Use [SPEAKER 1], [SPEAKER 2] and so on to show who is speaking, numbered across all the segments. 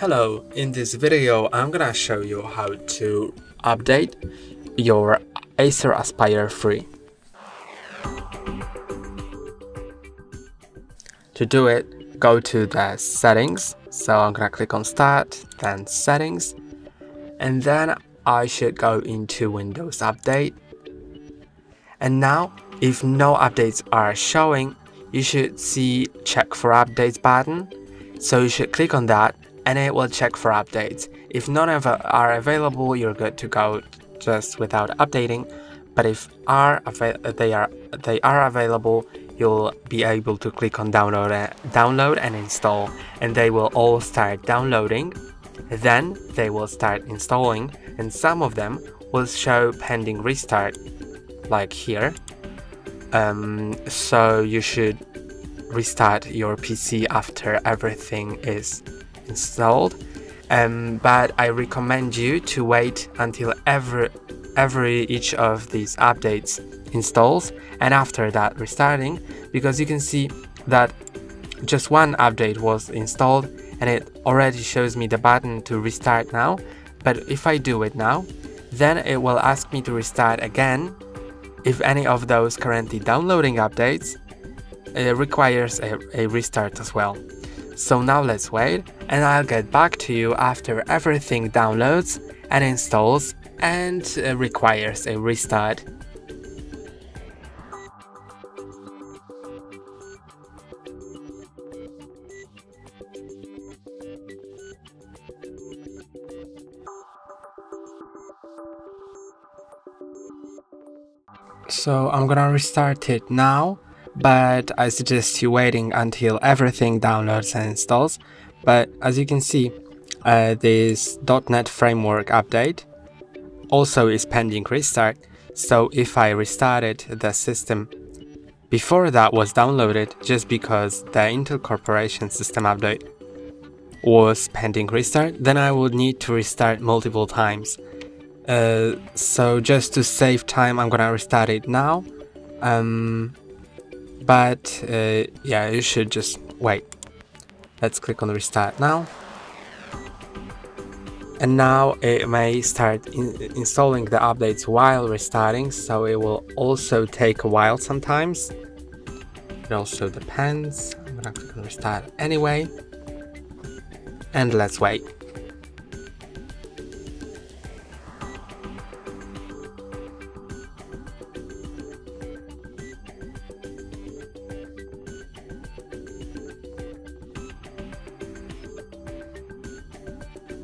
[SPEAKER 1] Hello, in this video I'm gonna show you how to update your Acer Aspire 3. To do it, go to the settings, so I'm gonna click on start, then settings, and then I should go into Windows Update. And now, if no updates are showing, you should see check for updates button, so you should click on that and it will check for updates. If none of are available, you're good to go just without updating. But if are they are they are available, you'll be able to click on download and, download and install, and they will all start downloading. Then they will start installing, and some of them will show pending restart, like here. Um, so you should restart your PC after everything is installed. Um, but I recommend you to wait until every every each of these updates installs and after that restarting because you can see that just one update was installed and it already shows me the button to restart now. But if I do it now then it will ask me to restart again. If any of those currently downloading updates requires a, a restart as well. So now let's wait and I'll get back to you after everything downloads and installs and uh, requires a restart. So I'm gonna restart it now but I suggest you waiting until everything downloads and installs. But as you can see, uh, this .NET Framework update also is pending restart. So if I restarted the system before that was downloaded just because the Intel Corporation system update was pending restart, then I would need to restart multiple times. Uh, so just to save time, I'm gonna restart it now. Um, but uh, yeah, you should just wait. Let's click on restart now. And now it may start in installing the updates while restarting, so it will also take a while sometimes. It also depends. I'm gonna click on restart anyway. And let's wait.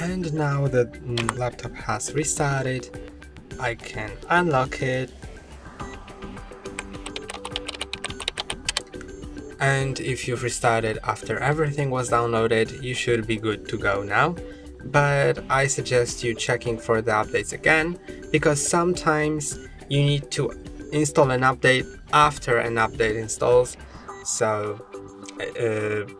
[SPEAKER 1] And now the mm, laptop has restarted. I can unlock it. And if you've restarted after everything was downloaded you should be good to go now. But I suggest you checking for the updates again because sometimes you need to install an update after an update installs. So uh,